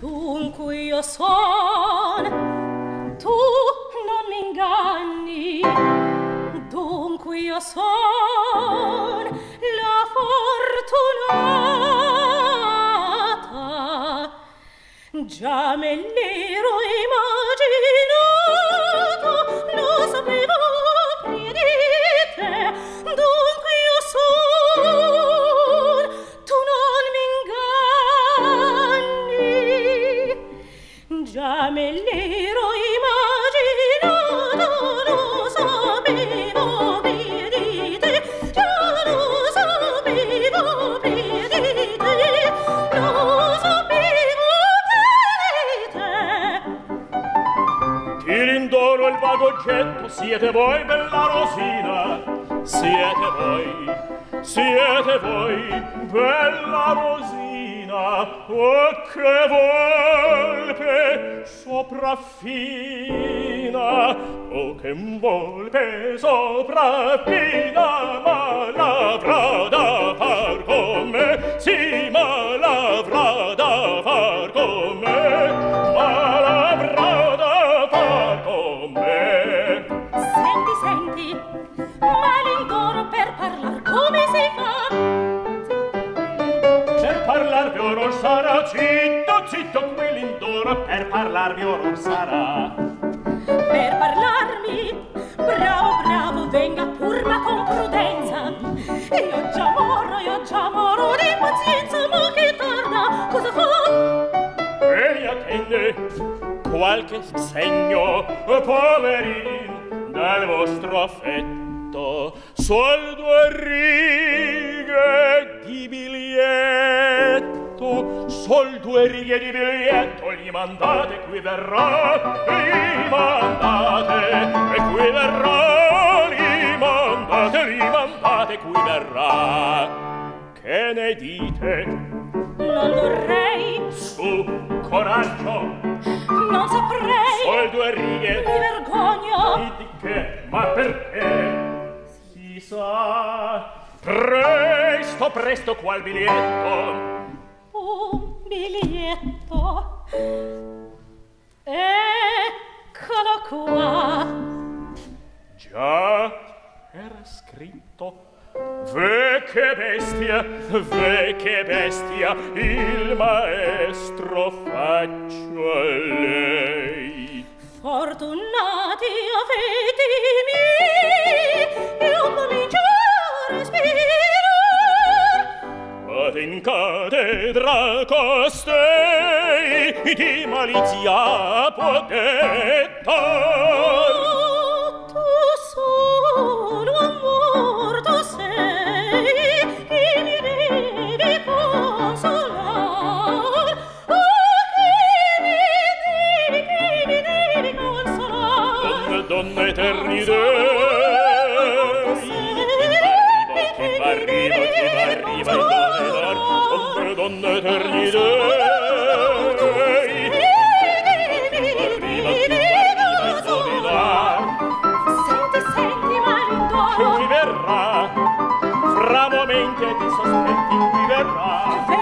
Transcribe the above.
dunque io son. Tu non mi inganni. Dunque io son la fortunata. Già me Jamais l'ero immaginato lo sapevo più di te, già lo sapevo più di te, lo sapevo più di te. Ti rindoro il vago oggetto, siete voi bella Rosina, siete voi, siete voi bella Rosina luna o che volpe sopraffina o che volpe sopraffina ma l'avrà da far come sì ma l'avrà da far come. vecchio quell'indoro per parlarmi or sarà. Per parlarmi, bravo, bravo, venga pur ma con prudenza. Io già moro, io già moro di pazienza, ma che tarda, cosa fa? Egli attende qualche segno, poverin, dal vostro affetto, sol due righe di biglietto morto sol due righe di biglietto gli mandate qui verrà gli mandate e qui verrà gli mandate gli mandate qui verrà. Che ne dite? Non vorrei. Su coraggio. Non saprei. Sol due righe. Mi vergogno. Di, di che ma perché? Si sa. Presto, presto, qual biglietto un biglietto eccolo qua già era scritto Vecchia bestia, vecchia bestia, il maestro faccio a lei. Fortunati avete i miei pedra costei di malizia poteta Tu solo amor tu sei Che mi devi consolar. Oh, che mi devi, che mi devi consolar. Donna, donna eternidade con eternidei Arriva più arriva sovirà Senti, senti malincuore Qui verrà Fra momenti e ti sospetti qui verrà.